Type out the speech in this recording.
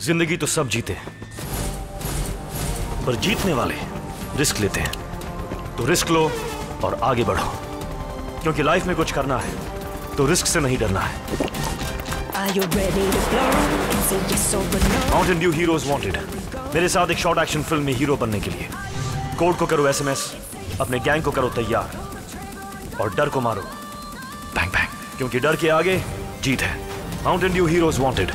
ज़िंदगी तो सब जीते हैं पर जीतने वाले रिस्क लेते हैं। तो रिस्क लो और आगे बढ़ो। क्योंकि लाइफ में कुछ करना है तो रिस्क से नहीं डरना है। माउंटेन ड्यू हीरोज वांटेड मेरे साथ एक शॉर्ट एक्शन फ़िल्म में हीरो बनने के लिए। कोड को करो एसएमएस अपने गैंग को करो तैयार। और डर को मारो। बैंग बैंग क्योंकि डर के आगे जीत है। Mountain Dew heroes wanted